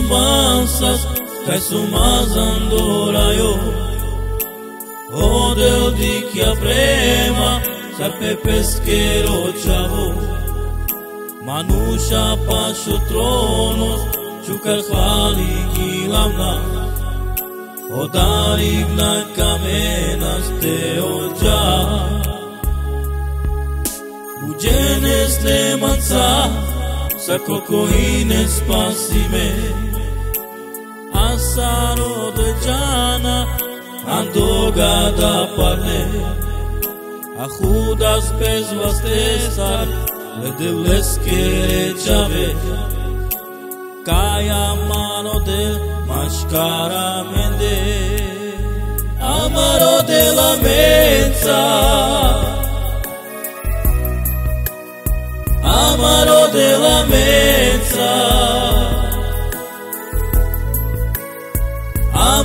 romanzas Resumas yo, O del dikia prema Sarpe pesquero chavo Manusha pašu tronos Čukar hvali kilamna O darib na kamenas te ođa Uđenes le manca Sa kokoine spasi me Asaro de jana andoga da parne Ajudas pes vastesar le devles quere chave. Kaya mano de mascara mende Amaro de la mensa. Amaro de la mesa,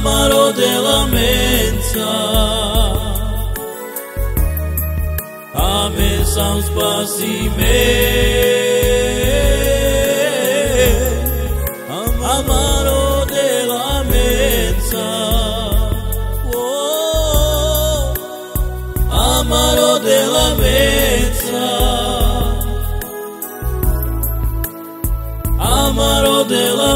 amaro de la mesa, a mesa uns pasime, amaro de la mesa, oh, amaro de la mesa. amaro de la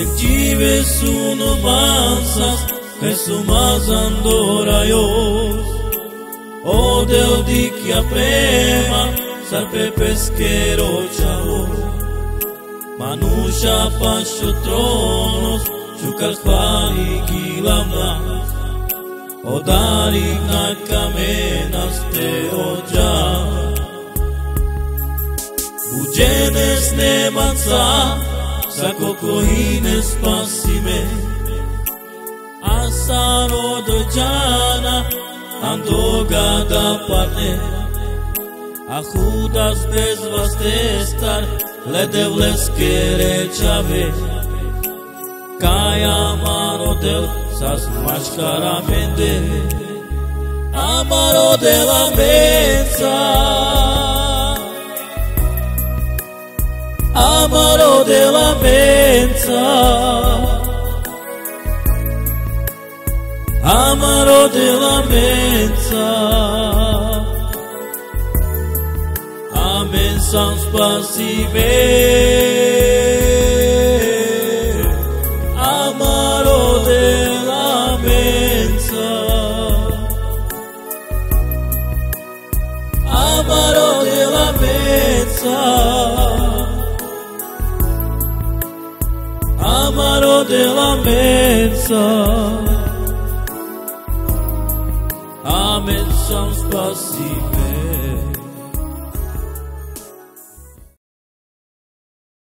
Εκεί βεσούν ο μάνσας, εσουμάζαν τώρα ιός. Ότε ο δίκια πρέμα, σαρπέπες καιρό τσαό. Μανούσα πάσ' ο τρόνος, σου καλφάρι κυλαμνάς. Ο δάρι να καμένας θεό τζάμ. Ουγένες νεμαντσάς, Sakoko hine spasi me Asaro do jana Andoga da parne Ahudas desvas testar Ledevles kerechave Kaya marodel Sas mashkara mende. Amarodela mensa amaro de mensa, amaro de la mensa, amen sans pasive, amaro de la mesa. Amen, pasive.